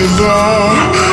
911,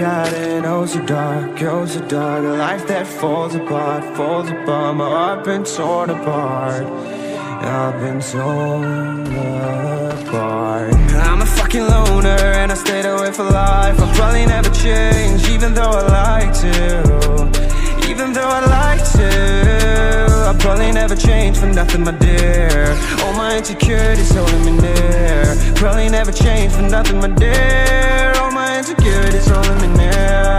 got it oh so dark, oh so dark. A life that falls apart, falls apart. My heart been torn apart. I've been torn apart. I'm a fucking loner and I stayed away for life. I'll probably never change even though I like to. Even though I like to never change for nothing my dear. All my insecurities holding me near. Probably never change for nothing my dear. All my insecurities holding me near.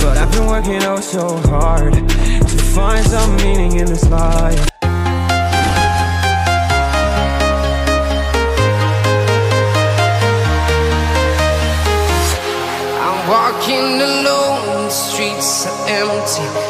But I've been working oh so hard To find some meaning in this life. I'm walking alone, the streets are empty.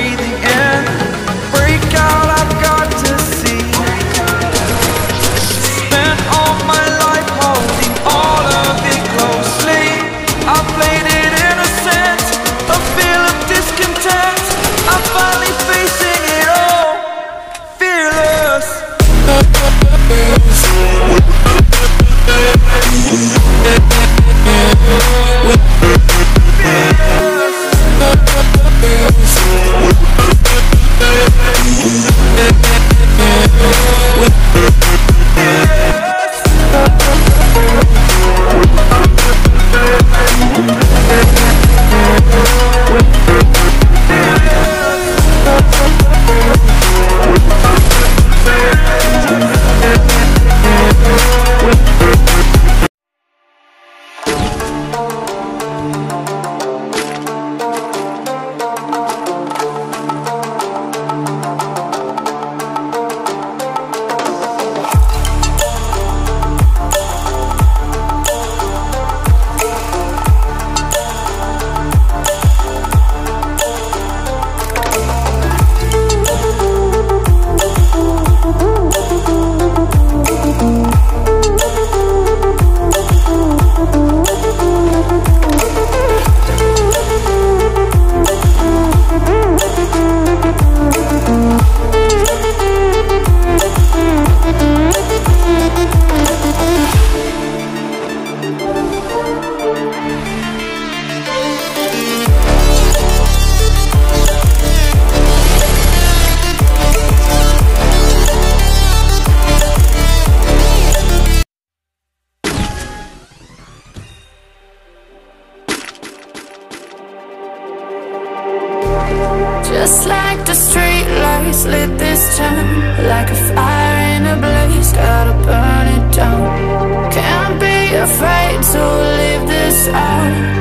leave